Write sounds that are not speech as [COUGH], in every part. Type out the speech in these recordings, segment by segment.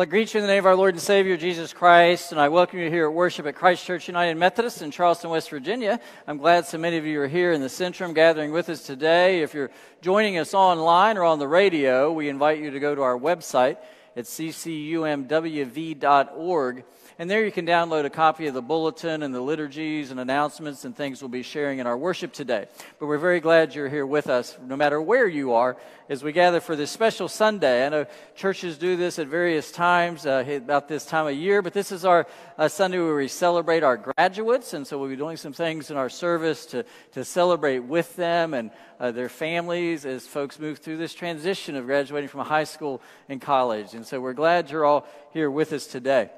Well, I greet you in the name of our Lord and Savior, Jesus Christ, and I welcome you here at worship at Christ Church United Methodist in Charleston, West Virginia. I'm glad so many of you are here in the Centrum gathering with us today. If you're joining us online or on the radio, we invite you to go to our website at ccumwv.org and there you can download a copy of the bulletin and the liturgies and announcements and things we'll be sharing in our worship today. But we're very glad you're here with us, no matter where you are, as we gather for this special Sunday. I know churches do this at various times uh, about this time of year, but this is our uh, Sunday where we celebrate our graduates. And so we'll be doing some things in our service to, to celebrate with them and uh, their families as folks move through this transition of graduating from high school and college. And so we're glad you're all here with us today.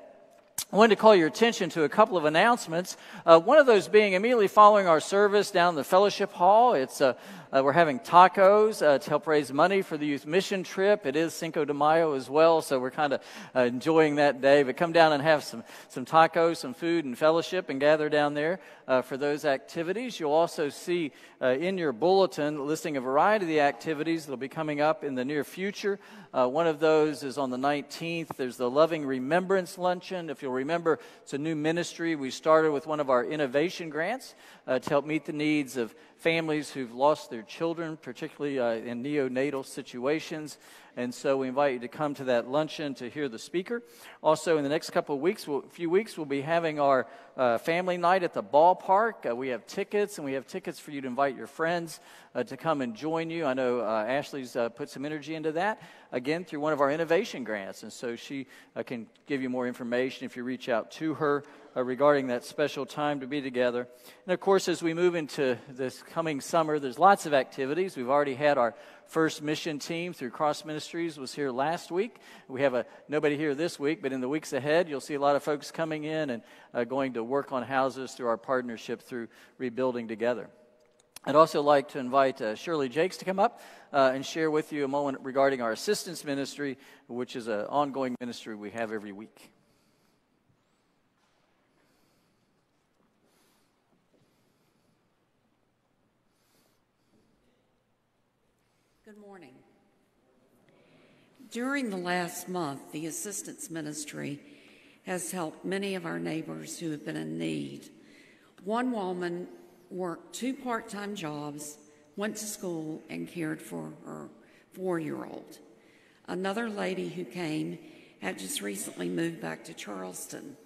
I wanted to call your attention to a couple of announcements. Uh, one of those being immediately following our service down the fellowship hall. It's uh, uh, we're having tacos uh, to help raise money for the youth mission trip. It is Cinco de Mayo as well, so we're kind of uh, enjoying that day. But come down and have some, some tacos, some food, and fellowship, and gather down there uh, for those activities. You'll also see uh, in your bulletin listing a variety of the activities that will be coming up in the near future. Uh, one of those is on the 19th. There's the Loving Remembrance Luncheon. If you'll remember, it's a new ministry. We started with one of our innovation grants to help meet the needs of families who've lost their children, particularly uh, in neonatal situations. And so we invite you to come to that luncheon to hear the speaker. Also, in the next couple of weeks, we'll, few weeks, we'll be having our uh, family night at the ballpark. Uh, we have tickets, and we have tickets for you to invite your friends uh, to come and join you. I know uh, Ashley's uh, put some energy into that, again, through one of our innovation grants. And so she can give you more information if you reach out to her uh, regarding that special time to be together. And of course, as we move into this coming summer, there's lots of activities. We've already had our first mission team through Cross Ministries was here last week. We have a nobody here this week, but in the weeks ahead, you'll see a lot of folks coming in and uh, going to work on houses through our partnership through rebuilding together. I'd also like to invite uh, Shirley Jakes to come up uh, and share with you a moment regarding our assistance ministry, which is an ongoing ministry we have every week. During the last month, the assistance ministry has helped many of our neighbors who have been in need. One woman worked two part time jobs, went to school, and cared for her four year old. Another lady who came had just recently moved back to Charleston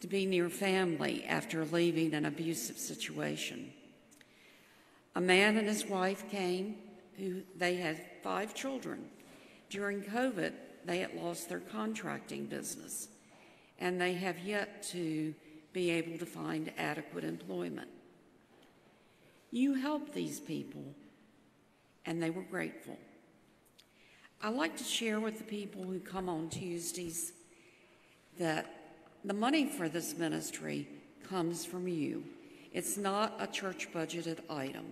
to be near family after leaving an abusive situation. A man and his wife came who they had five children. During COVID, they had lost their contracting business and they have yet to be able to find adequate employment. You helped these people and they were grateful. I like to share with the people who come on Tuesdays that the money for this ministry comes from you. It's not a church budgeted item.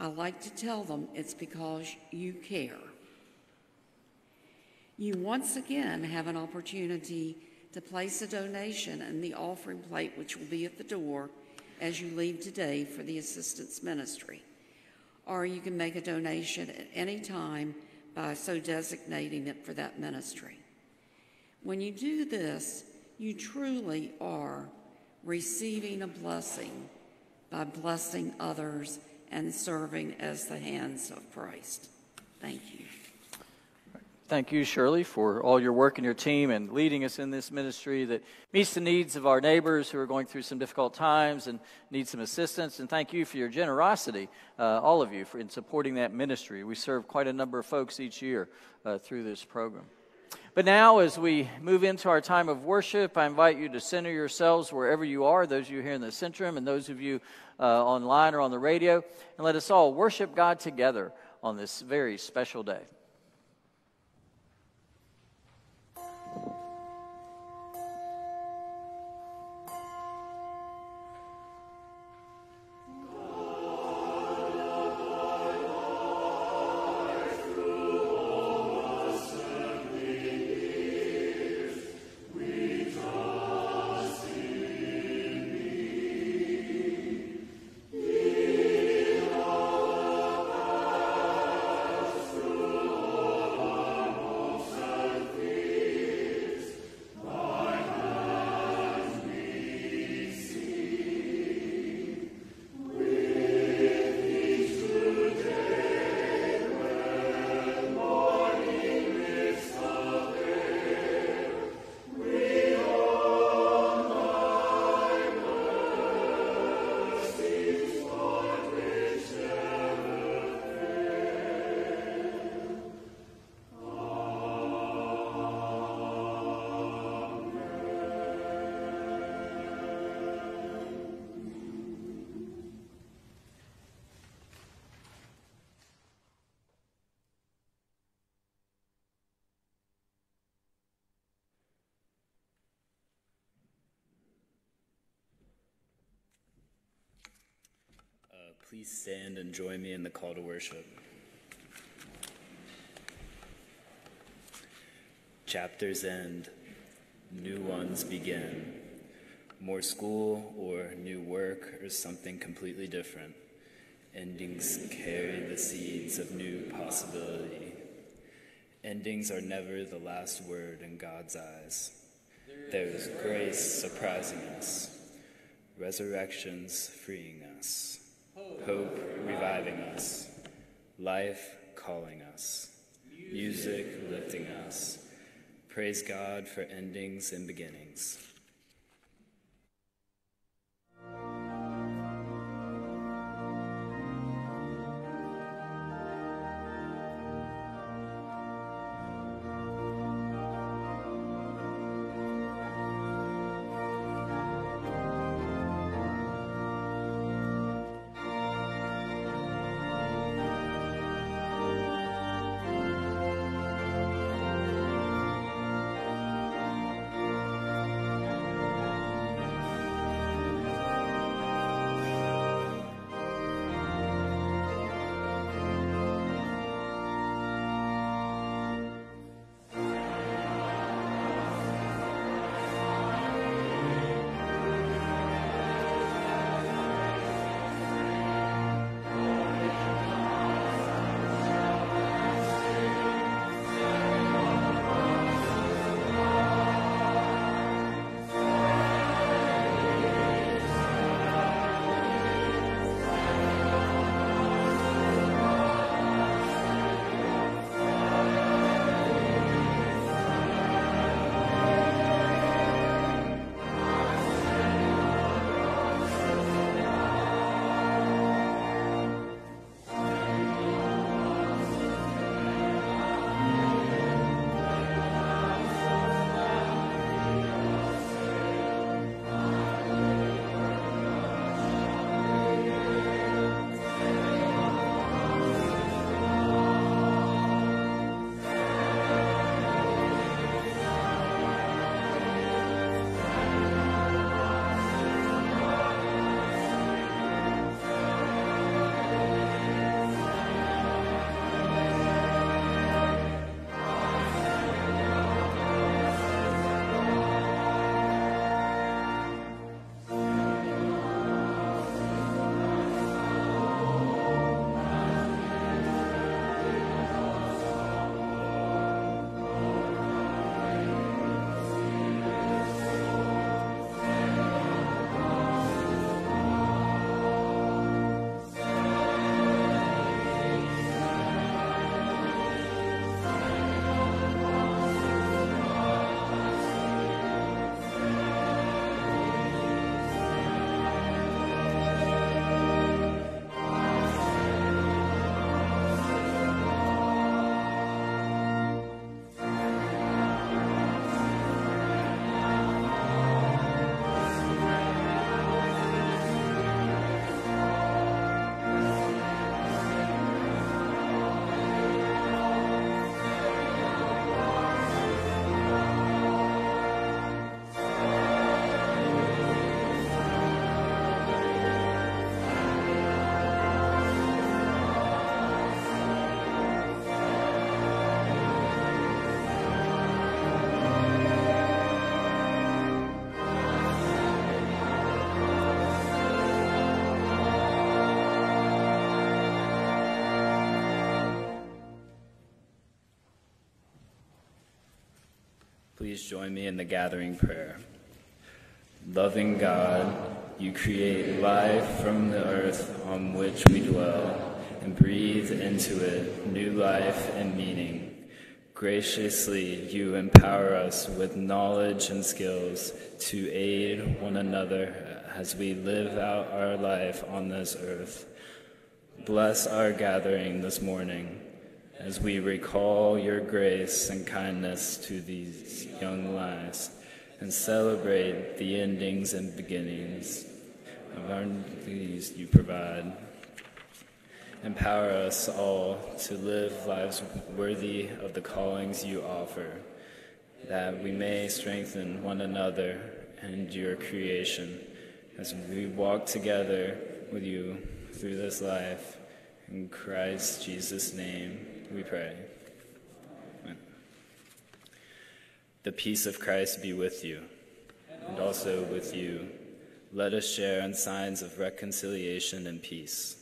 I like to tell them it's because you care. You once again have an opportunity to place a donation in the offering plate, which will be at the door as you leave today for the assistance ministry or you can make a donation at any time by so designating it for that ministry. When you do this, you truly are receiving a blessing by blessing others and serving as the hands of Christ. Thank you. Thank you, Shirley, for all your work and your team and leading us in this ministry that meets the needs of our neighbors who are going through some difficult times and need some assistance. And thank you for your generosity, uh, all of you, for in supporting that ministry. We serve quite a number of folks each year uh, through this program. But now, as we move into our time of worship, I invite you to center yourselves wherever you are, those of you here in the Centrum and those of you uh, online or on the radio, and let us all worship God together on this very special day. Please stand and join me in the call to worship. Chapters end, new ones begin. More school or new work or something completely different. Endings carry the seeds of new possibility. Endings are never the last word in God's eyes. There is grace surprising us, resurrections freeing us hope reviving us, life calling us, music lifting us. Praise God for endings and beginnings. Join me in the gathering prayer. Loving God, you create life from the earth on which we dwell and breathe into it new life and meaning. Graciously, you empower us with knowledge and skills to aid one another as we live out our life on this earth. Bless our gathering this morning as we recall your grace and kindness to these young lives and celebrate the endings and beginnings of our needs you provide. Empower us all to live lives worthy of the callings you offer, that we may strengthen one another and your creation as we walk together with you through this life. In Christ Jesus' name we pray. Amen. The peace of Christ be with you, and also with you. Let us share in signs of reconciliation and peace.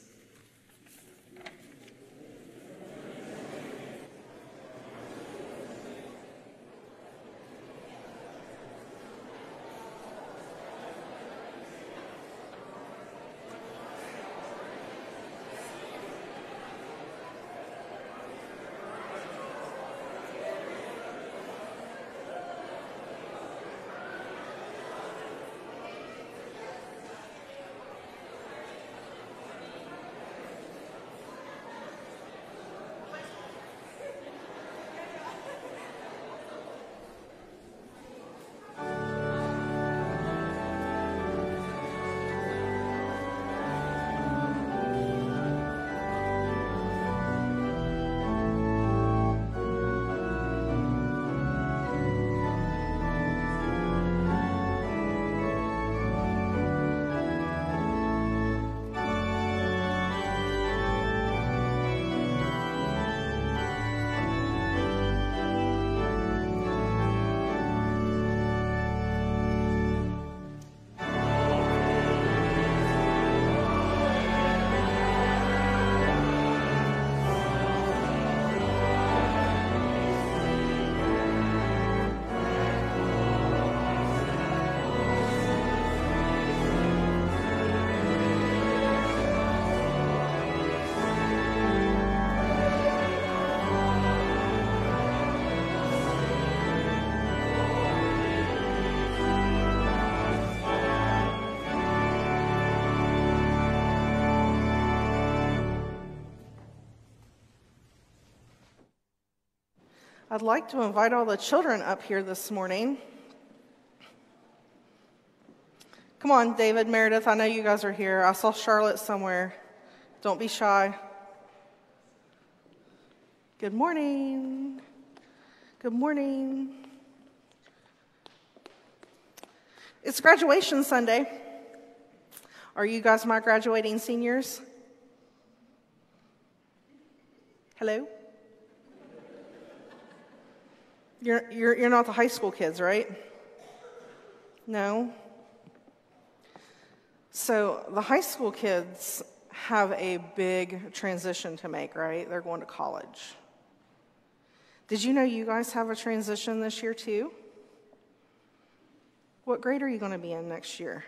Like to invite all the children up here this morning. Come on, David, Meredith, I know you guys are here. I saw Charlotte somewhere. Don't be shy. Good morning. Good morning. It's graduation Sunday. Are you guys my graduating seniors? Hello? You're, you're, you're not the high school kids, right? No? So the high school kids have a big transition to make, right? They're going to college. Did you know you guys have a transition this year too? What grade are you going to be in next year?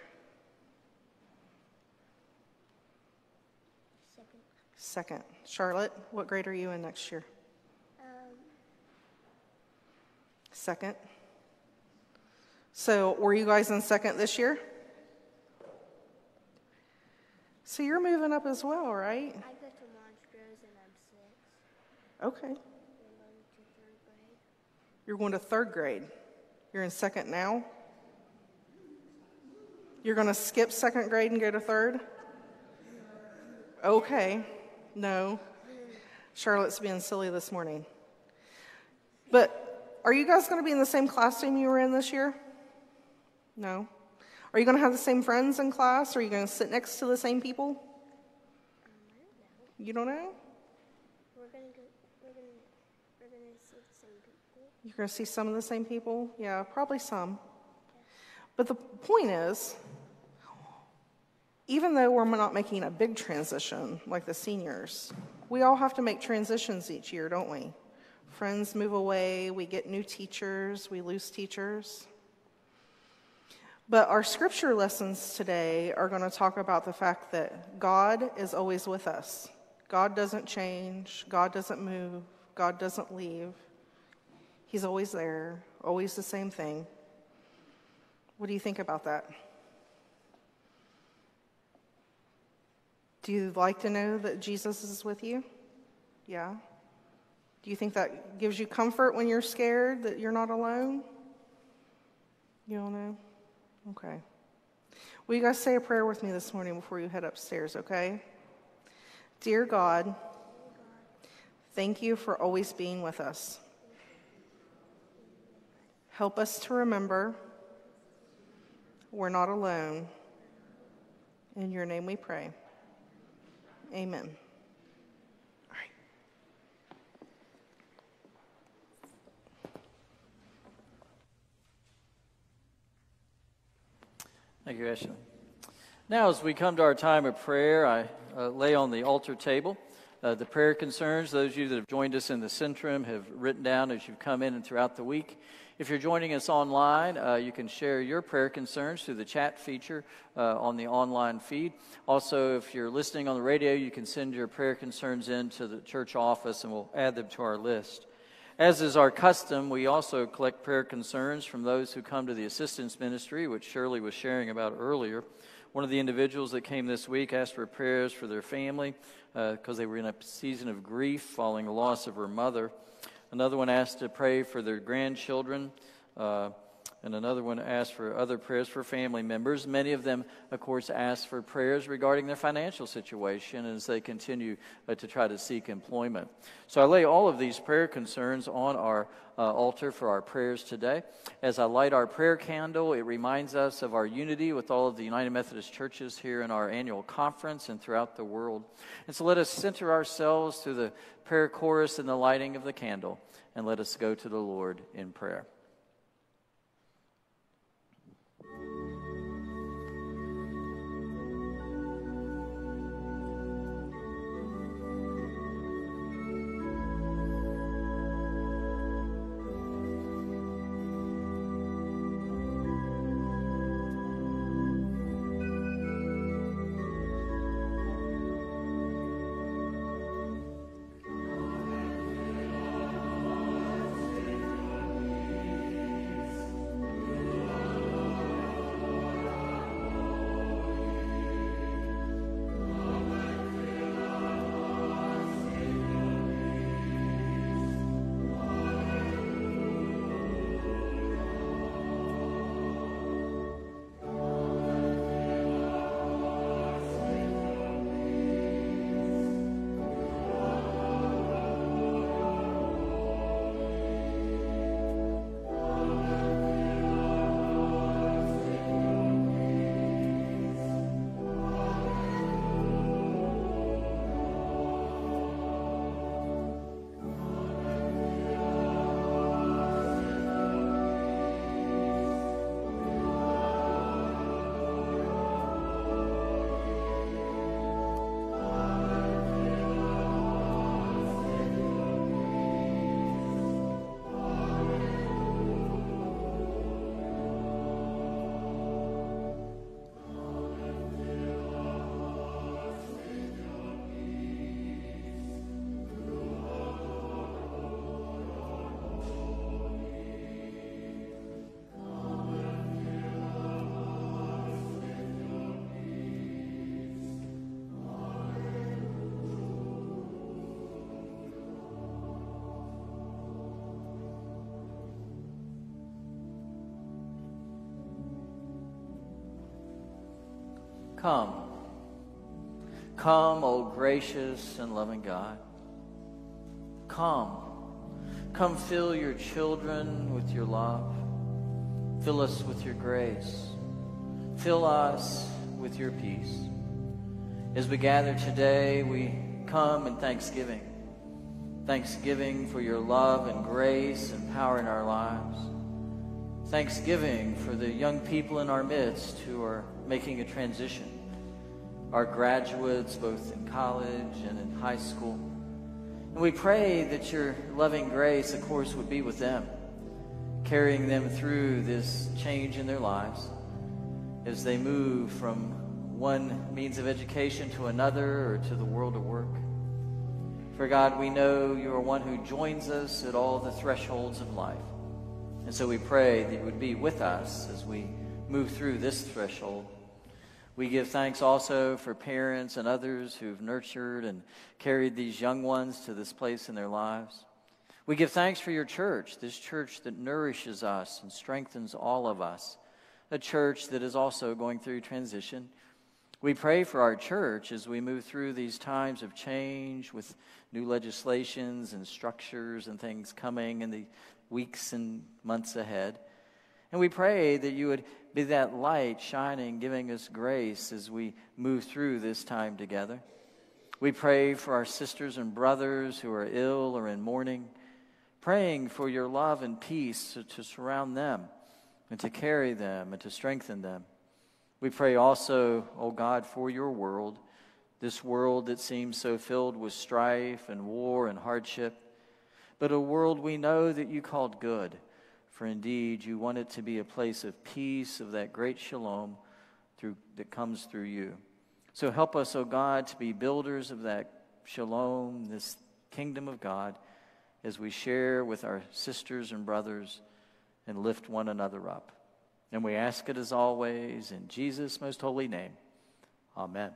Second. Second. Charlotte, what grade are you in next year? Second. So, were you guys in second this year? So, you're moving up as well, right? I go to Montrose and I'm six. Okay. I'm going to third grade. You're going to third grade. You're in second now? You're going to skip second grade and go to third? Okay. No. Charlotte's being silly this morning. But are you guys going to be in the same classroom you were in this year? No. Are you going to have the same friends in class? Are you going to sit next to the same people? Don't. You don't know? We're gonna go. We're gonna. We're gonna see the same people. You're going to see some of the same people? Yeah, probably some. But the point is, even though we're not making a big transition like the seniors, we all have to make transitions each year, don't we? Friends move away, we get new teachers, we lose teachers. But our scripture lessons today are going to talk about the fact that God is always with us. God doesn't change, God doesn't move, God doesn't leave. He's always there, always the same thing. What do you think about that? Do you like to know that Jesus is with you? Yeah. Do you think that gives you comfort when you're scared that you're not alone? You don't know? Okay. Will you guys say a prayer with me this morning before you head upstairs, okay? Dear God, thank you for always being with us. Help us to remember we're not alone. In your name we pray. Amen. Thank you, Ashley. Now, as we come to our time of prayer, I uh, lay on the altar table uh, the prayer concerns. Those of you that have joined us in the Centrum have written down as you've come in and throughout the week. If you're joining us online, uh, you can share your prayer concerns through the chat feature uh, on the online feed. Also, if you're listening on the radio, you can send your prayer concerns in to the church office and we'll add them to our list. As is our custom, we also collect prayer concerns from those who come to the assistance ministry, which Shirley was sharing about earlier. One of the individuals that came this week asked for prayers for their family because uh, they were in a season of grief following the loss of her mother. Another one asked to pray for their grandchildren. Uh, and another one asked for other prayers for family members. Many of them, of course, asked for prayers regarding their financial situation as they continue uh, to try to seek employment. So I lay all of these prayer concerns on our uh, altar for our prayers today. As I light our prayer candle, it reminds us of our unity with all of the United Methodist churches here in our annual conference and throughout the world. And so let us center ourselves through the prayer chorus and the lighting of the candle, and let us go to the Lord in prayer. Come. Come, O gracious and loving God. Come. Come fill your children with your love. Fill us with your grace. Fill us with your peace. As we gather today, we come in thanksgiving. Thanksgiving for your love and grace and power in our lives. Thanksgiving for the young people in our midst who are making a transition. Our graduates, both in college and in high school. And we pray that your loving grace, of course, would be with them, carrying them through this change in their lives as they move from one means of education to another or to the world of work. For God, we know you are one who joins us at all the thresholds of life. And so we pray that you would be with us as we move through this threshold. We give thanks also for parents and others who've nurtured and carried these young ones to this place in their lives. We give thanks for your church, this church that nourishes us and strengthens all of us, a church that is also going through transition. We pray for our church as we move through these times of change with new legislations and structures and things coming in the weeks and months ahead. And we pray that you would be that light shining, giving us grace as we move through this time together. We pray for our sisters and brothers who are ill or in mourning, praying for your love and peace to, surround them and to carry them and to strengthen them. We pray also, O oh God, for your world, this world that seems so filled with strife and war and hardship, but a world we know that you called good. For indeed, you want it to be a place of peace, of that great shalom through, that comes through you. So help us, O oh God, to be builders of that shalom, this kingdom of God, as we share with our sisters and brothers and lift one another up. And we ask it as always in Jesus' most holy name. Amen.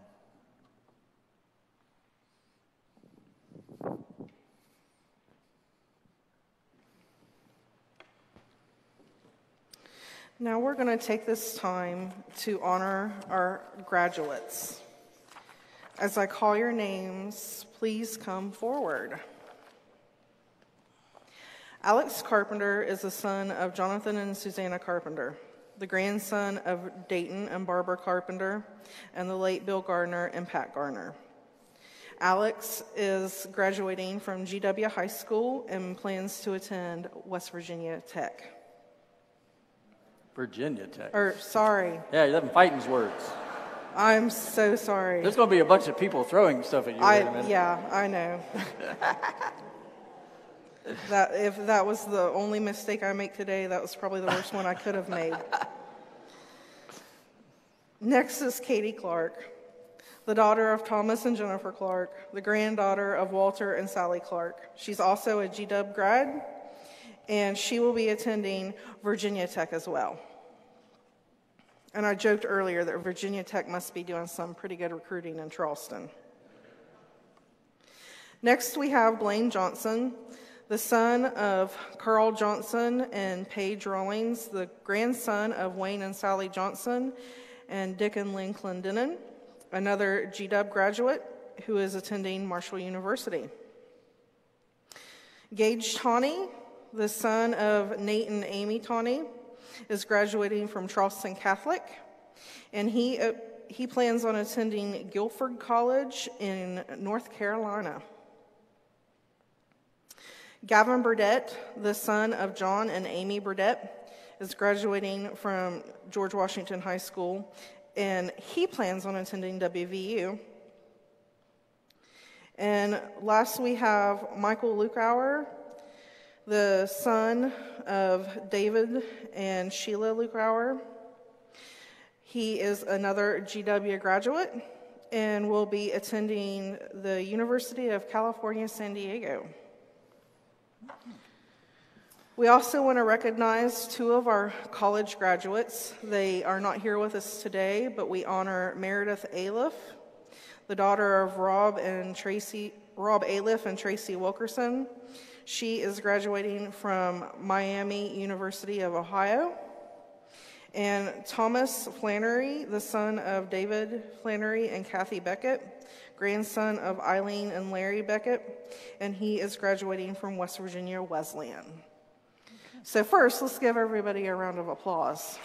Now we're going to take this time to honor our graduates. As I call your names, please come forward. Alex Carpenter is the son of Jonathan and Susanna Carpenter, the grandson of Dayton and Barbara Carpenter, and the late Bill Gardner and Pat Gardner. Alex is graduating from GW High School and plans to attend West Virginia Tech. Virginia Tech. Or, sorry. Yeah, you're fighting's words. I'm so sorry. There's going to be a bunch of people throwing stuff at you. I, yeah, I know. [LAUGHS] that if that was the only mistake I make today, that was probably the worst one I could have made. Next is Katie Clark, the daughter of Thomas and Jennifer Clark, the granddaughter of Walter and Sally Clark. She's also a GW grad and she will be attending Virginia Tech as well. And I joked earlier that Virginia Tech must be doing some pretty good recruiting in Charleston. Next, we have Blaine Johnson, the son of Carl Johnson and Paige Rawlings, the grandson of Wayne and Sally Johnson and Dick and Lynn Clendenin, another GW graduate who is attending Marshall University. Gage Tawney the son of Nate and Amy Tawney, is graduating from Charleston Catholic, and he, uh, he plans on attending Guilford College in North Carolina. Gavin Burdett, the son of John and Amy Burdett, is graduating from George Washington High School, and he plans on attending WVU. And last, we have Michael Lukauer, the son of David and Sheila Lukauer. He is another GW graduate and will be attending the University of California, San Diego. We also want to recognize two of our college graduates. They are not here with us today, but we honor Meredith Aliff, the daughter of Rob and Tracy, Rob Aliff and Tracy Wilkerson. She is graduating from Miami University of Ohio. And Thomas Flannery, the son of David Flannery and Kathy Beckett, grandson of Eileen and Larry Beckett, and he is graduating from West Virginia Wesleyan. So, first, let's give everybody a round of applause.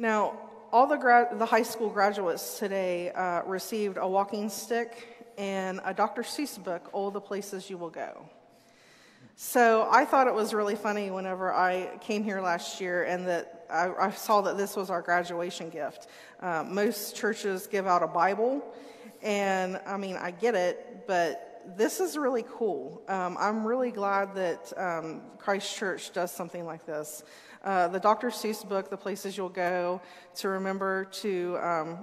Now, all the, gra- the high school graduates today uh, received a walking stick and a Dr. Seuss book, All the Places You Will Go. So I thought it was really funny whenever I came here last year and that I, I saw that this was our graduation gift. Uh, most churches give out a Bible, and I mean, I get it, but this is really cool. Um, I'm really glad that um, Christ Church does something like this. Uh, the Dr. Seuss book, The Places You'll Go, to remember to um,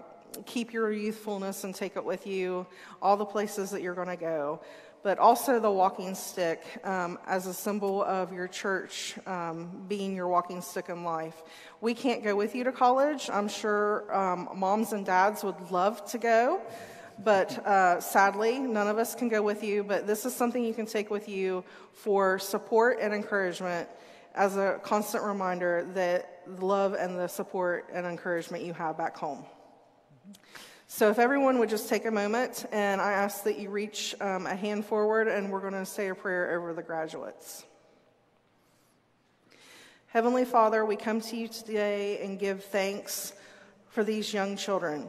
keep your youthfulness and take it with you, all the places that you're going to go but also the walking stick um, as a symbol of your church um, being your walking stick in life. We can't go with you to college. I'm sure um, moms and dads would love to go, but uh, sadly, none of us can go with you. But this is something you can take with you for support and encouragement as a constant reminder that the love and the support and encouragement you have back home. So, if everyone would just take a moment, and I ask that you reach um, a hand forward, and we're going to say a prayer over the graduates. Heavenly Father, we come to you today and give thanks for these young children.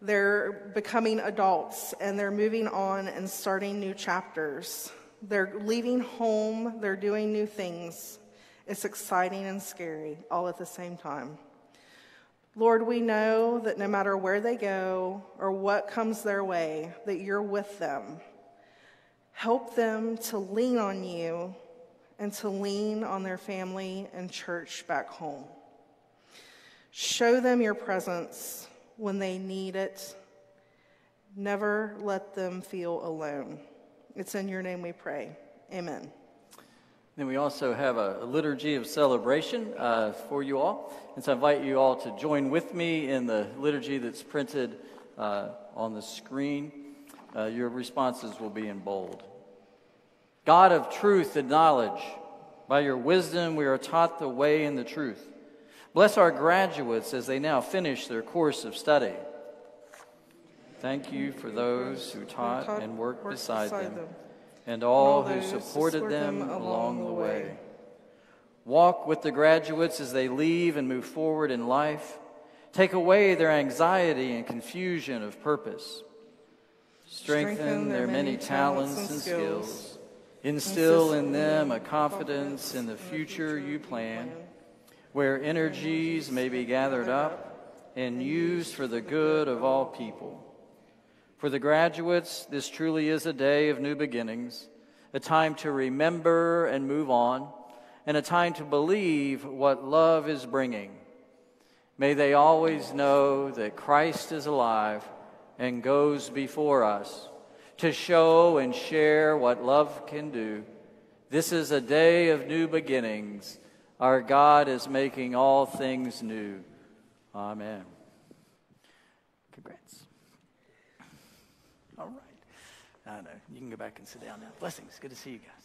They're becoming adults and they're moving on and starting new chapters. They're leaving home, they're doing new things. It's exciting and scary all at the same time. Lord, we know that no matter where they go or what comes their way, that you're with them. Help them to lean on you and to lean on their family and church back home. Show them your presence when they need it. Never let them feel alone. It's in your name we pray. Amen. Then we also have a, liturgy of celebration uh, for you all. And so I invite you all to join with me in the liturgy that's printed uh, on the screen. Uh, your responses will be in bold. God of truth and knowledge, by your wisdom we are taught the way and the truth. Bless our graduates as they now finish their course of study. Thank you for those who taught and worked beside them and all who supported them along the way. Walk with the graduates as they leave and move forward in life. Take away their anxiety and confusion of purpose. Strengthen their many talents and skills. Instill in them a confidence in the future you plan, where energies may be gathered up and used for the good of all people. For the graduates, this truly is a day of new beginnings, a time to remember and move on, and a time to believe what love is bringing. May they always know that Christ is alive and goes before us to show and share what love can do. This is a day of new beginnings. Our God is making all things new. Amen. I know. You can go back and sit down now. Blessings. Good to see you guys.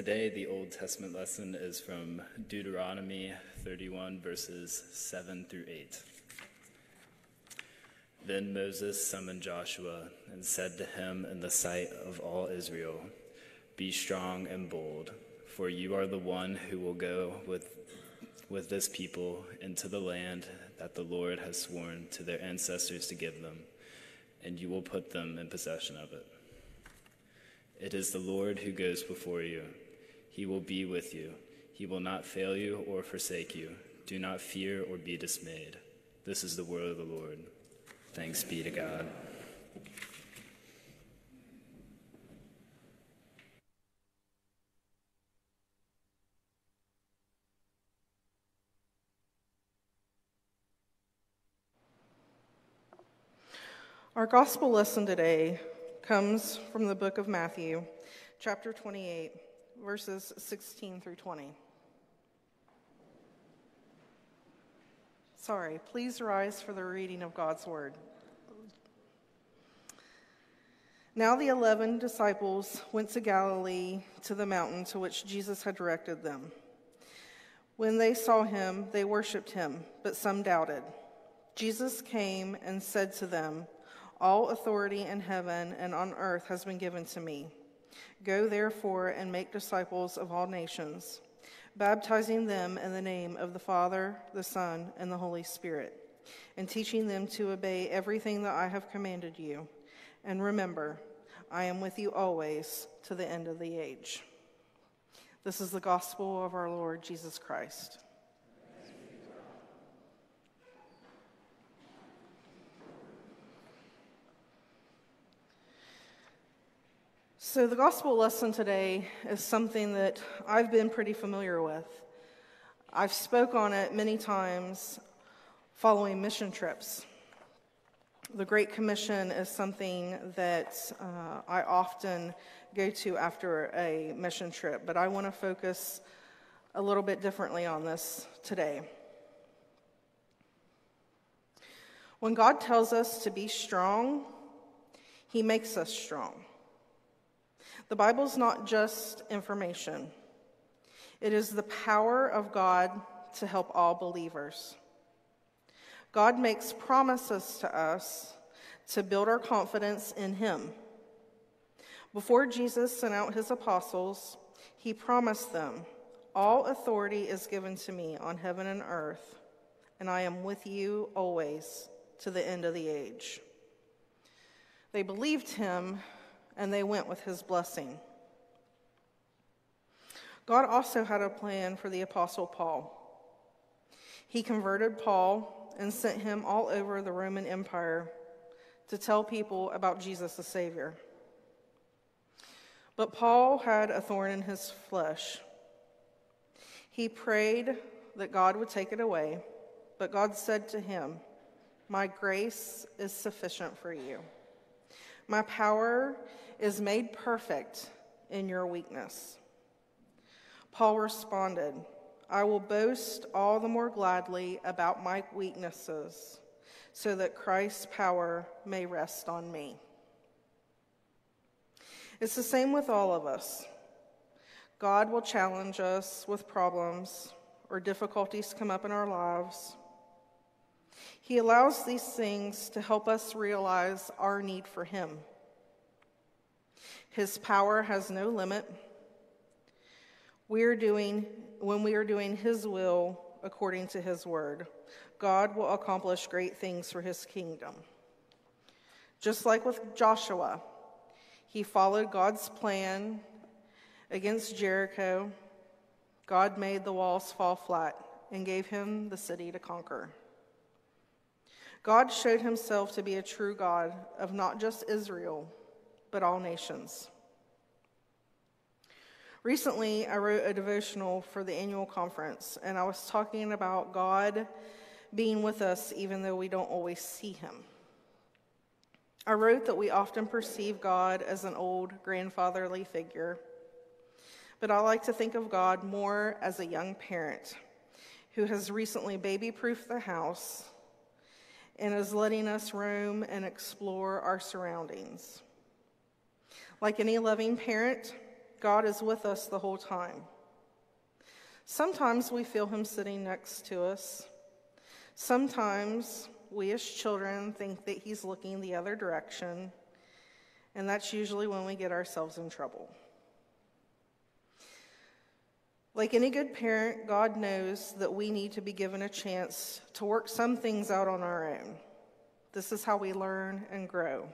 Today, the Old Testament lesson is from Deuteronomy 31, verses 7 through 8. Then Moses summoned Joshua and said to him in the sight of all Israel, Be strong and bold, for you are the one who will go with, with this people into the land that the Lord has sworn to their ancestors to give them, and you will put them in possession of it. It is the Lord who goes before you. He will be with you. He will not fail you or forsake you. Do not fear or be dismayed. This is the word of the Lord. Thanks be to God. Our gospel lesson today comes from the book of Matthew, chapter 28, verses 16 through 20. Sorry, please rise for the reading of God's word. Now the eleven disciples went to Galilee to the mountain to which Jesus had directed them. When they saw him, they worshipped him, but some doubted. Jesus came and said to them, All authority in heaven and on earth has been given to me. Go therefore and make disciples of all nations baptizing them in the name of the Father, the Son, and the Holy Spirit, and teaching them to obey everything that I have commanded you. And remember, I am with you always to the end of the age. This is the gospel of our Lord Jesus Christ. So, the gospel lesson today is something that I've been pretty familiar with. I've spoke on it many times following mission trips. The Great Commission is something that uh, I often go to after a mission trip, but I want to focus a little bit differently on this today. When God tells us to be strong, He makes us strong. The Bible's not just information, it is the power of God to help all believers. God makes promises to us to build our confidence in Him. Before Jesus sent out His apostles, He promised them, All authority is given to me on heaven and earth, and I am with you always to the end of the age. They believed Him and they went with his blessing. God also had a plan for the Apostle Paul. He converted Paul and sent him all over the Roman Empire to tell people about Jesus the Savior. But Paul had a thorn in his flesh. He prayed that God would take it away, but God said to him, My grace is sufficient for you. My power is made perfect in your weakness. Paul responded, I will boast all the more gladly about my weaknesses, so that Christ's power may rest on me. It's the same with all of us. God will challenge us with problems or difficulties come up in our lives. He allows these things to help us realize our need for Him. His power has no limit. We are doing, when we are doing His will according to His word, God will accomplish great things for His kingdom. Just like with Joshua, he followed God's plan against Jericho. God made the walls fall flat and gave him the city to conquer. God showed himself to be a true God of not just Israel, but all nations. Recently, I wrote a devotional for the annual conference, and I was talking about God being with us even though we don't always see him. I wrote that we often perceive God as an old grandfatherly figure, but I like to think of God more as a young parent who has recently baby proofed the house and is letting us roam and explore our surroundings. Like any loving parent, God is with us the whole time. Sometimes we feel Him sitting next to us. Sometimes we as children think that He's looking the other direction, and that's usually when we get ourselves in trouble. Like any good parent, God knows that we need to be given a chance to work some things out on our own. This is how we learn and grow.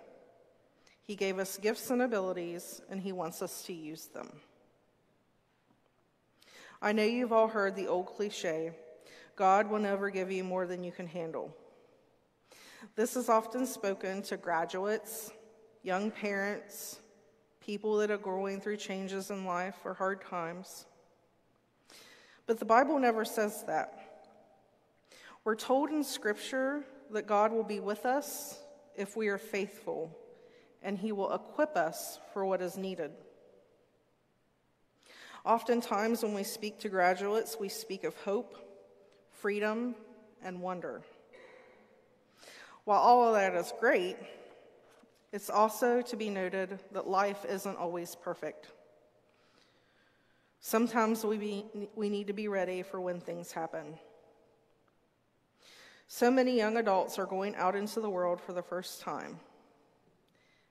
He gave us gifts and abilities, and He wants us to use them. I know you've all heard the old cliche God will never give you more than you can handle. This is often spoken to graduates, young parents, people that are going through changes in life or hard times. But the Bible never says that. We're told in Scripture that God will be with us if we are faithful, and He will equip us for what is needed. Oftentimes, when we speak to graduates, we speak of hope, freedom, and wonder. While all of that is great, it's also to be noted that life isn't always perfect. Sometimes we, be, we need to be ready for when things happen. So many young adults are going out into the world for the first time.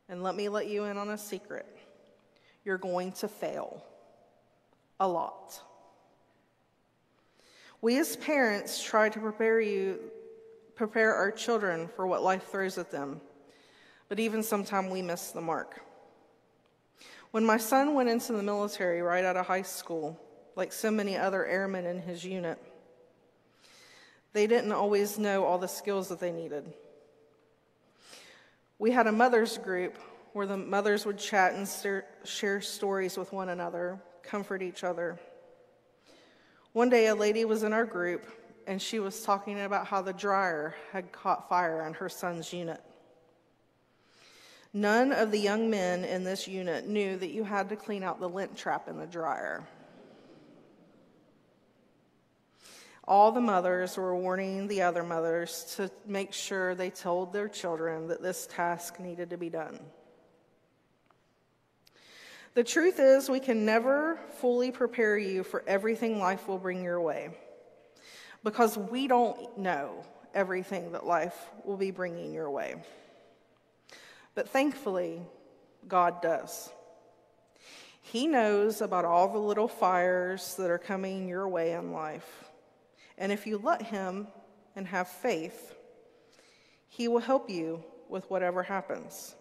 And let me let you in on a secret you're going to fail a lot. We as parents try to prepare you prepare our children for what life throws at them. But even sometimes we miss the mark. When my son went into the military right out of high school, like so many other airmen in his unit, they didn't always know all the skills that they needed. We had a mother's group where the mothers would chat and share stories with one another, comfort each other. One day, a lady was in our group and she was talking about how the dryer had caught fire in her son's unit. None of the young men in this unit knew that you had to clean out the lint trap in the dryer. All the mothers were warning the other mothers to make sure they told their children that this task needed to be done. The truth is, we can never fully prepare you for everything life will bring your way because we don't know everything that life will be bringing your way. But thankfully, God does. He knows about all the little fires that are coming your way in life. And if you let Him and have faith, He will help you with whatever happens.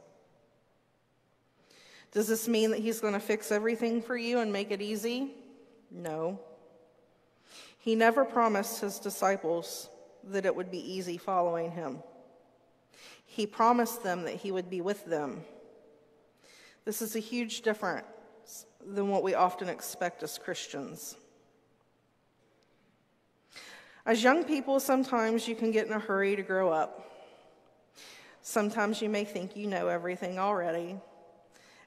Does this mean that He's going to fix everything for you and make it easy? No. He never promised His disciples that it would be easy following Him. He promised them that He would be with them. This is a huge difference than what we often expect as Christians. As young people, sometimes you can get in a hurry to grow up. Sometimes you may think you know everything already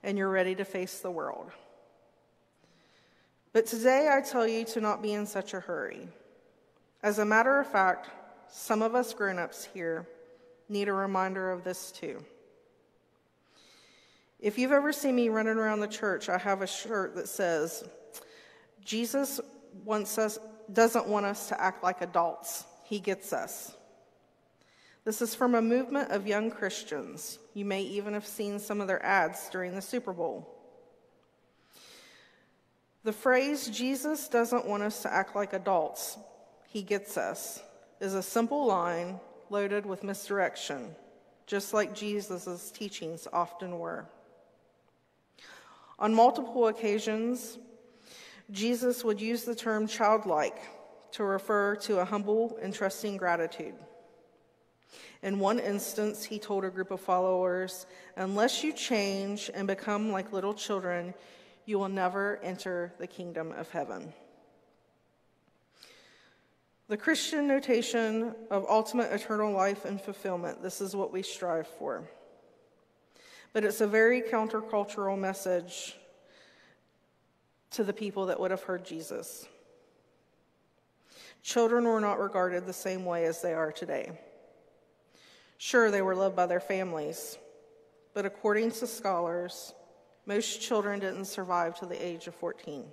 and you're ready to face the world. But today I tell you to not be in such a hurry. As a matter of fact, some of us grown ups here need a reminder of this too. If you've ever seen me running around the church, I have a shirt that says, Jesus wants us doesn't want us to act like adults. He gets us. This is from a movement of young Christians. You may even have seen some of their ads during the Super Bowl. The phrase, Jesus doesn't want us to act like adults, he gets us, is a simple line loaded with misdirection, just like Jesus' teachings often were. On multiple occasions, Jesus would use the term childlike to refer to a humble and trusting gratitude. In one instance, he told a group of followers, Unless you change and become like little children, you will never enter the kingdom of heaven. The Christian notation of ultimate eternal life and fulfillment, this is what we strive for. But it's a very countercultural message to the people that would have heard Jesus. Children were not regarded the same way as they are today. Sure, they were loved by their families, but according to scholars, Most children didn't survive to the age of 14.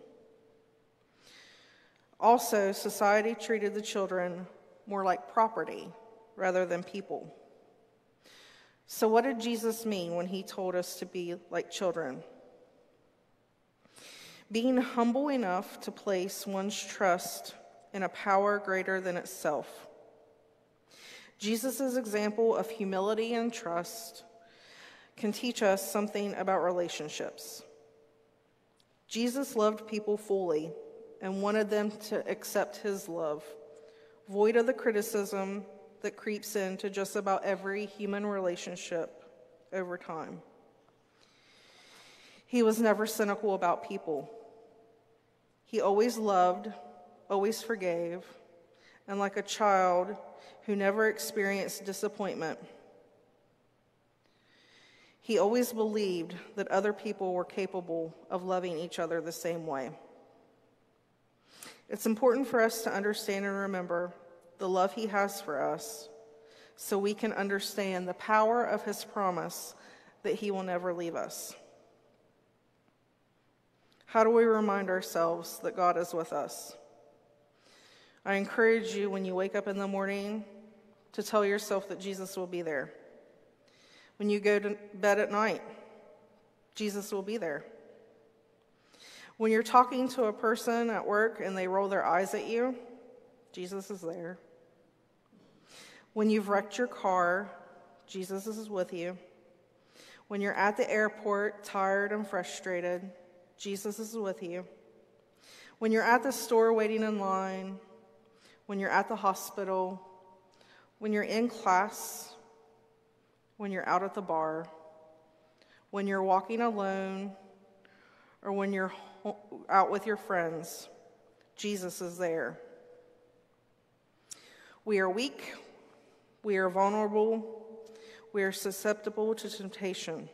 Also, society treated the children more like property rather than people. So, what did Jesus mean when he told us to be like children? Being humble enough to place one's trust in a power greater than itself. Jesus' example of humility and trust can teach us something about relationships. Jesus loved people fully and wanted them to accept his love, void of the criticism that creeps into just about every human relationship over time. He was never cynical about people. He always loved, always forgave, and like a child who never experienced disappointment, he always believed that other people were capable of loving each other the same way. It's important for us to understand and remember the love he has for us so we can understand the power of his promise that he will never leave us. How do we remind ourselves that God is with us? I encourage you when you wake up in the morning to tell yourself that Jesus will be there. When you go to bed at night, Jesus will be there. When you're talking to a person at work and they roll their eyes at you, Jesus is there. When you've wrecked your car, Jesus is with you. When you're at the airport, tired and frustrated, Jesus is with you. When you're at the store waiting in line, when you're at the hospital, when you're in class, when you're out at the bar, when you're walking alone, or when you're out with your friends, Jesus is there. We are weak, we are vulnerable, we are susceptible to temptation.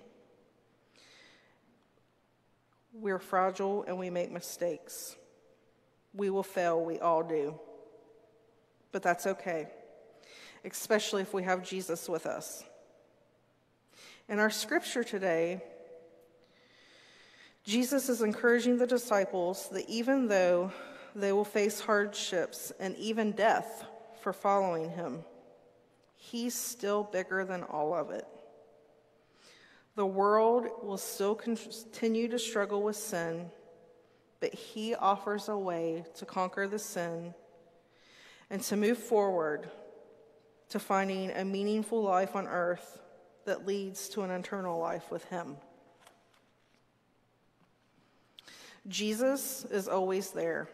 We're fragile and we make mistakes. We will fail, we all do. But that's okay, especially if we have Jesus with us. In our scripture today, Jesus is encouraging the disciples that even though they will face hardships and even death for following him, he's still bigger than all of it. The world will still continue to struggle with sin, but he offers a way to conquer the sin and to move forward to finding a meaningful life on earth that leads to an eternal life with him. Jesus is always there.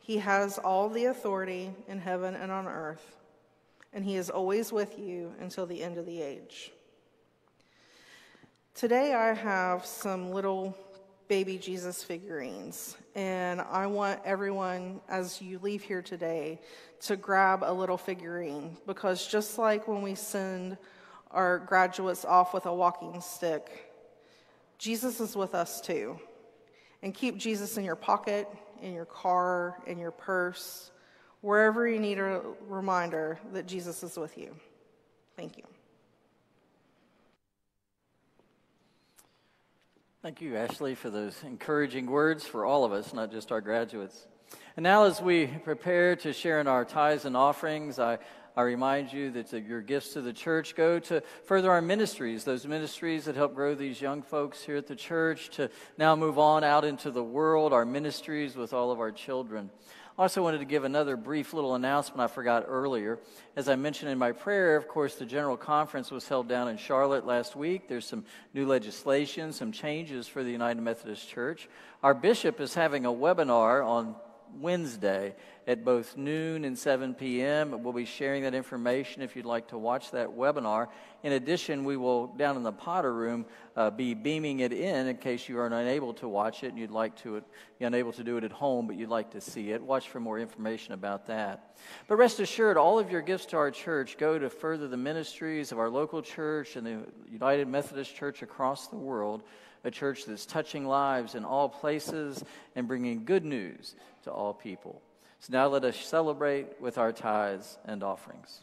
He has all the authority in heaven and on earth, and He is always with you until the end of the age. Today, I have some little baby Jesus figurines, and I want everyone, as you leave here today, to grab a little figurine because just like when we send our graduates off with a walking stick, Jesus is with us too. And keep Jesus in your pocket, in your car, in your purse, wherever you need a reminder that Jesus is with you. Thank you. Thank you, Ashley, for those encouraging words for all of us, not just our graduates. And now, as we prepare to share in our tithes and offerings, I I remind you that your gifts to the church go to further our ministries, those ministries that help grow these young folks here at the church, to now move on out into the world, our ministries with all of our children. I also wanted to give another brief little announcement I forgot earlier. As I mentioned in my prayer, of course, the General Conference was held down in Charlotte last week. There's some new legislation, some changes for the United Methodist Church. Our bishop is having a webinar on Wednesday at both noon and 7 p.m. We'll be sharing that information if you'd like to watch that webinar. In addition, we will, down in the Potter Room, uh, be beaming it in in case you are unable to watch it and you'd like to, you're unable to do it at home, but you'd like to see it. Watch for more information about that. But rest assured, all of your gifts to our church go to further the ministries of our local church and the United Methodist Church across the world a church that's touching lives in all places and bringing good news to all people. So now let us celebrate with our tithes and offerings.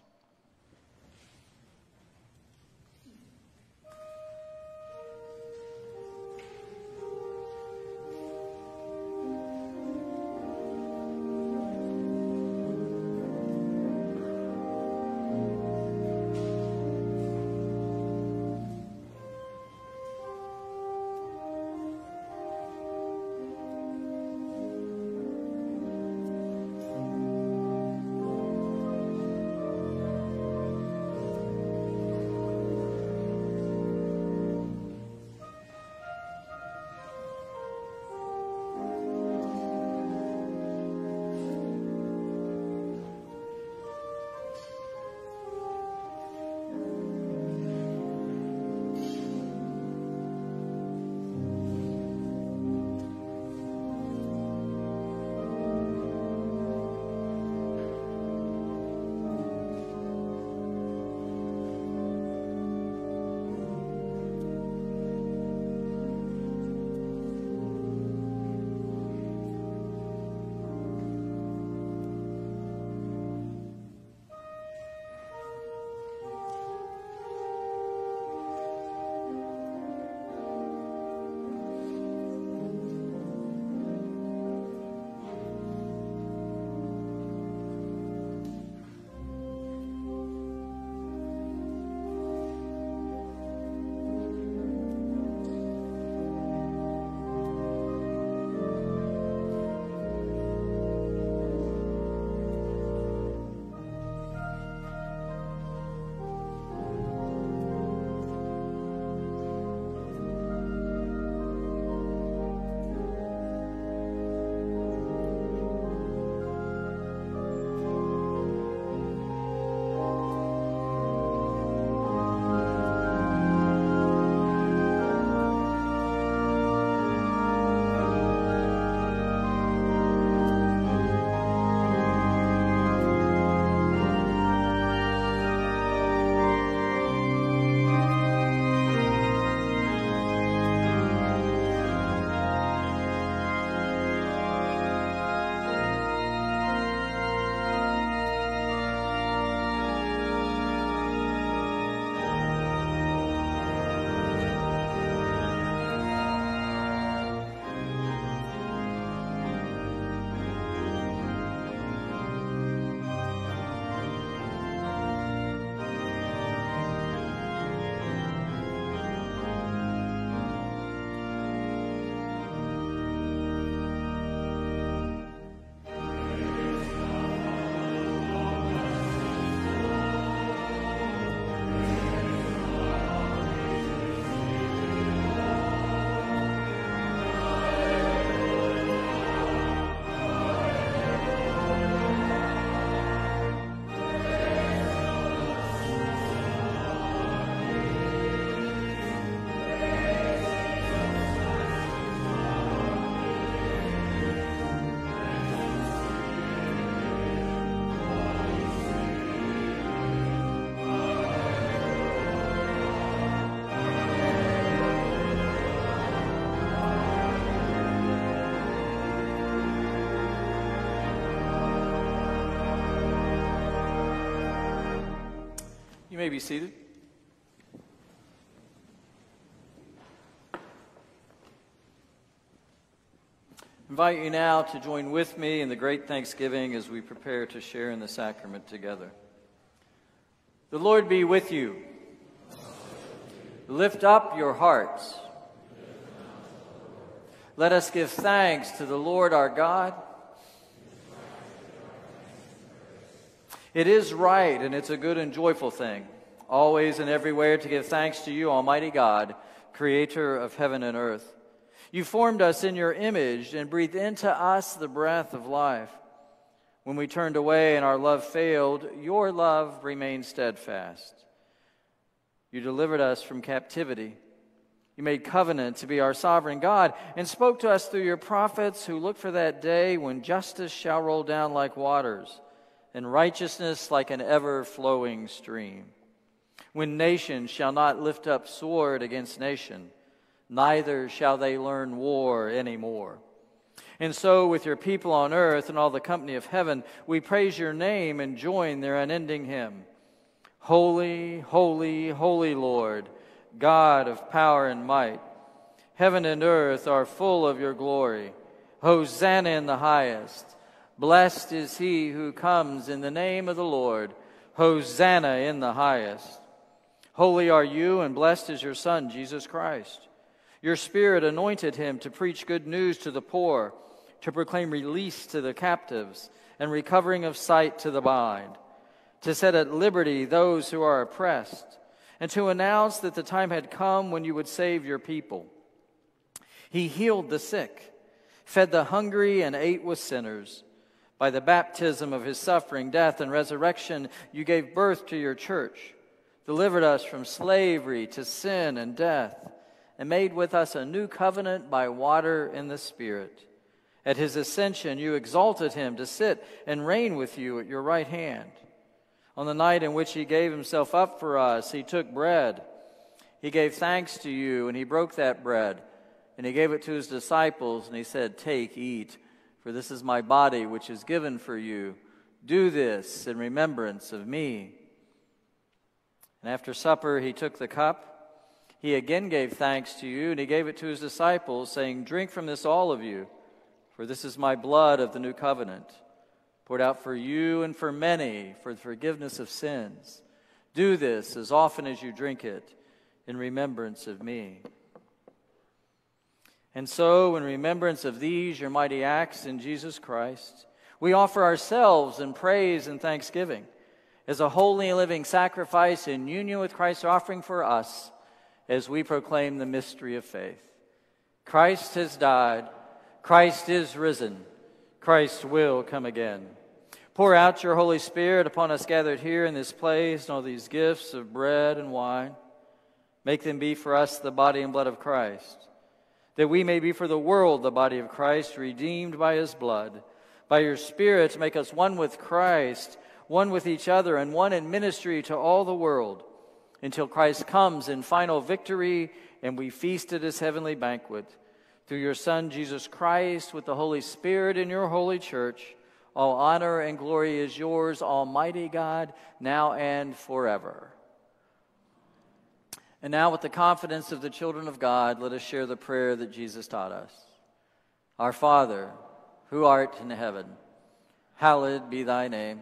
May be seated. invite you now to join with me in the great thanksgiving as we prepare to share in the sacrament together. The Lord be with you. Lift up your hearts. Let us give thanks to the Lord our God. It is right and it's a good and joyful thing, always and everywhere, to give thanks to you, Almighty God, creator of heaven and earth. You formed us in your image and breathed into us the breath of life. When we turned away and our love failed, your love remained steadfast. You delivered us from captivity. You made covenant to be our sovereign God and spoke to us through your prophets who looked for that day when justice shall roll down like waters and righteousness like an ever flowing stream. When nation shall not lift up sword against nation neither shall they learn war any more. And so, with your people on earth and all the company of heaven, we praise your name and join their unending hymn Holy, holy, holy Lord, God of power and might. Heaven and earth are full of your glory. Hosanna in the highest. Blessed is he who comes in the name of the Lord. Hosanna in the highest. Holy are you, and blessed is your Son, Jesus Christ. Your Spirit anointed him to preach good news to the poor, to proclaim release to the captives, and recovering of sight to the blind, to set at liberty those who are oppressed, and to announce that the time had come when you would save your people. He healed the sick, fed the hungry, and ate with sinners. By the baptism of his suffering, death, and resurrection, you gave birth to your church, delivered us from slavery to sin and death and made with us a new covenant by water and the Spirit. At his ascension, you exalted him to sit and reign with you at your right hand. On the night in which he gave himself up for us, he took bread. He gave thanks to you, and he broke that bread, and he gave it to his disciples, and he said, Take, eat, for this is my body, which is given for you. Do this in remembrance of me. And after supper, he took the cup. He again gave thanks to you, and he gave it to his disciples, saying, Drink from this, all of you, for this is my blood of the new covenant, poured out for you and for many for the forgiveness of sins. Do this as often as you drink it in remembrance of me. And so, in remembrance of these, your mighty acts in Jesus Christ, we offer ourselves in praise and thanksgiving as a holy and living sacrifice in union with Christ's offering for us as we proclaim the mystery of faith. Christ has died, Christ is risen, Christ will come again. Pour out your Holy Spirit upon us gathered here in this place and all these gifts of bread and wine. Make them be for us the body and blood of Christ, that we may be for the world the body of Christ, redeemed by his blood. By your Spirit, make us one with Christ, one with each other, and one in ministry to all the world until Christ comes in final victory and we feast at his heavenly banquet. Through your Son, Jesus Christ, with the Holy Spirit in your holy church, all honor and glory is yours, Almighty God, now and forever. And now, with the confidence of the children of God, let us share the prayer that Jesus taught us. Our Father, who art in heaven, hallowed be thy name.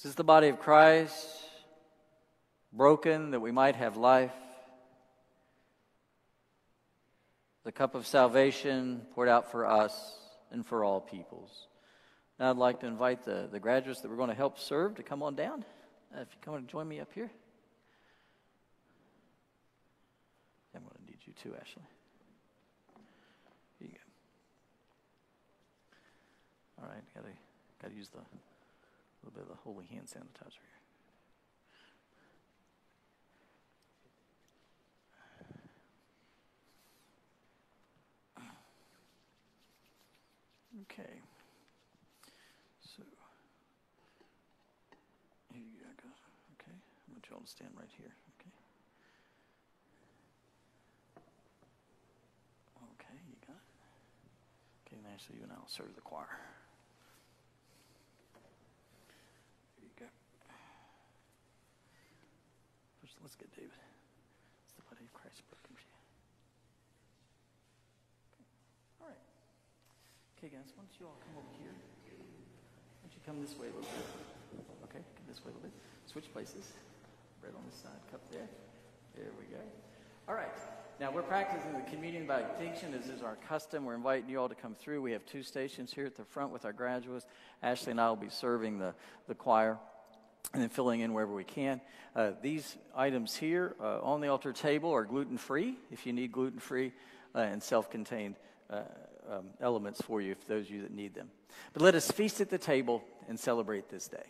This is the body of Christ broken that we might have life. The cup of salvation poured out for us and for all peoples. Now I'd like to invite the, the graduates that we're going to help serve to come on down. Uh, if you come and join me up here. I'm going to need you too, Ashley. Here you go. All right, got to got to use the a little bit of the holy hand sanitizer here. Okay. So here you go. Okay. I want y'all to stand right here. Okay. Okay, you got it. Okay, Ashley, you and I will serve the choir. Let's get David. It's the body of Christ broken for you. Okay. All right. Okay, guys, why don't you all come over here? Why don't you come this way a little bit? Okay, come this way a little bit. Switch places. Bread on this side, cup there. There we go. All right. Now we're practicing the communion by intinction, as is our custom. We're inviting you all to come through. We have two stations here at the front with our graduates. Ashley and I will be serving the, the choir and then filling in wherever we can. Uh, these items here uh, on the altar table are gluten free if you need gluten free uh, and self contained uh, um, elements for you, for those of you that need them. But let us feast at the table and celebrate this day.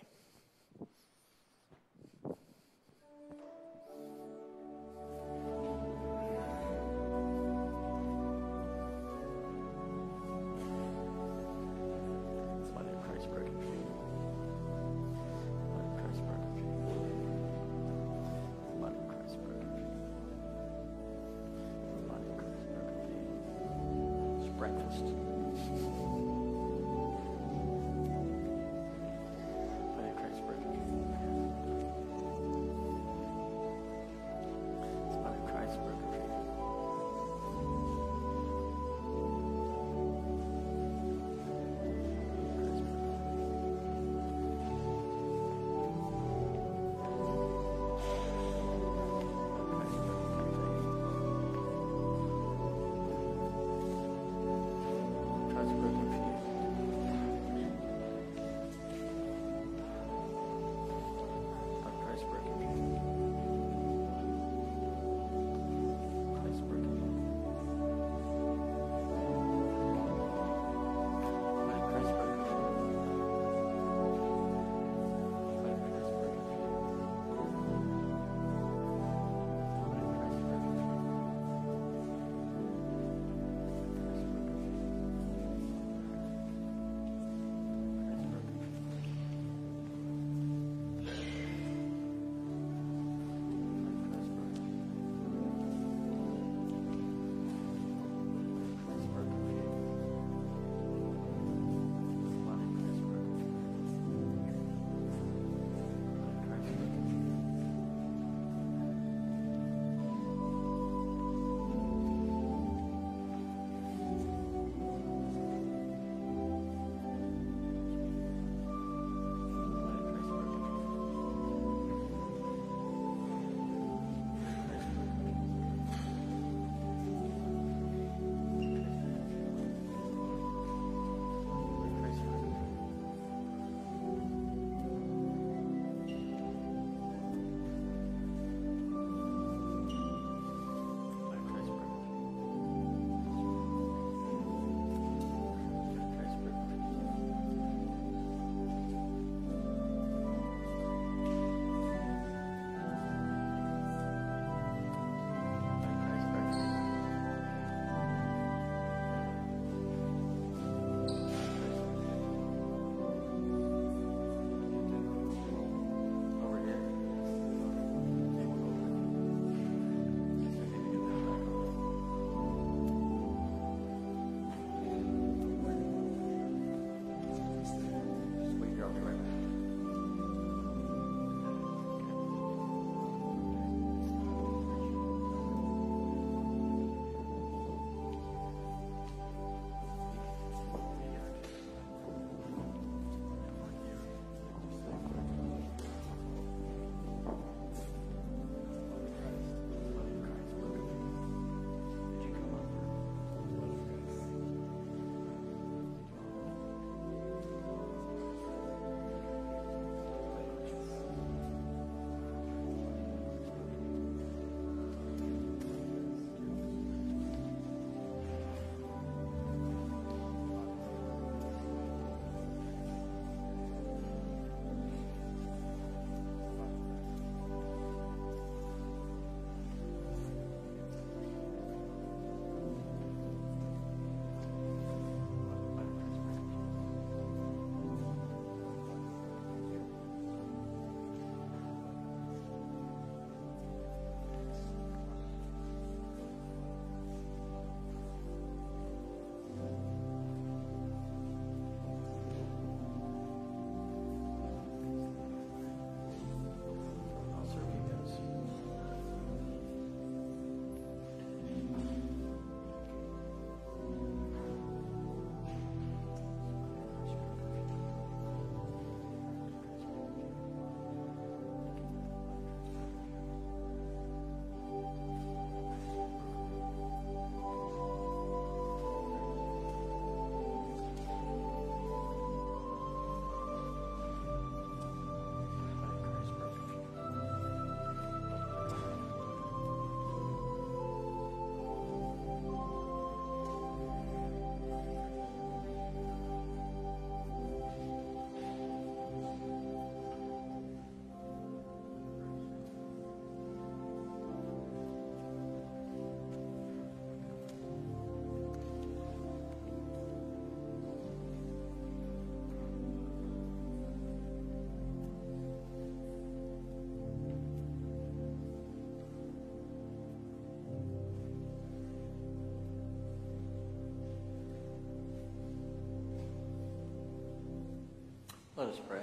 Let us pray.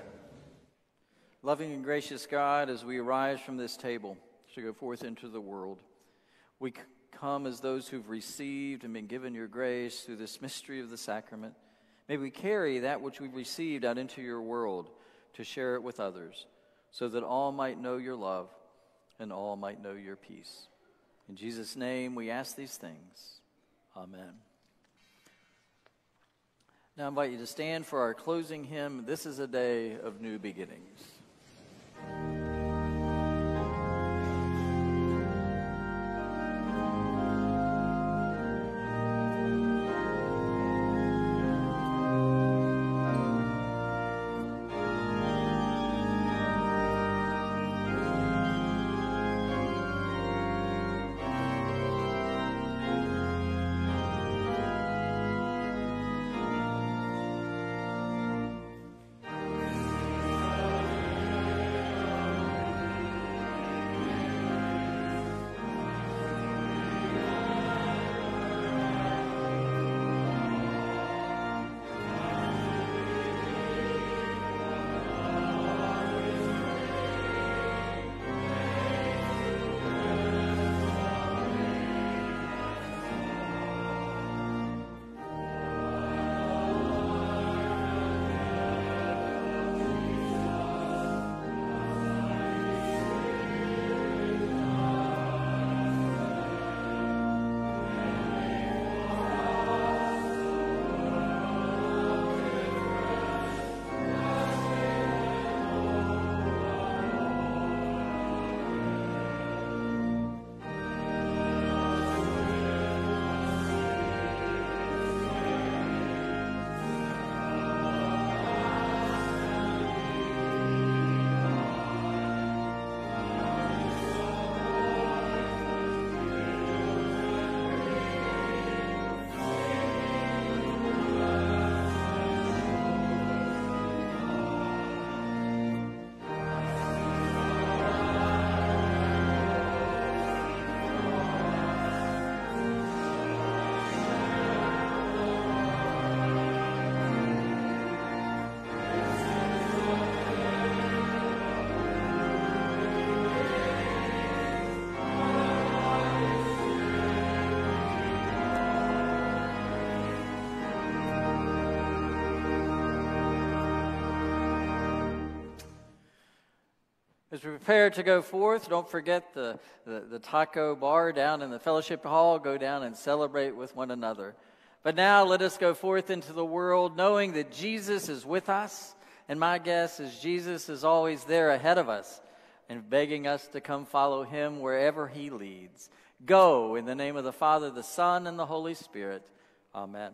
Loving and gracious God, as we arise from this table to go forth into the world, we come as those who've received and been given your grace through this mystery of the sacrament. May we carry that which we've received out into your world to share it with others, so that all might know your love and all might know your peace. In Jesus' name, we ask these things. Amen. Now I invite you to stand for our closing hymn. This is a day of new beginnings. Prepare to go forth, don't forget the, the, the, taco bar down in the fellowship hall. Go down and celebrate with one another. But now let us go forth into the world knowing that Jesus is with us. And my guess is Jesus is always there ahead of us and begging us to come follow him wherever he leads. Go in the name of the Father, the Son, and the Holy Spirit. Amen.